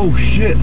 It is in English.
Oh shit.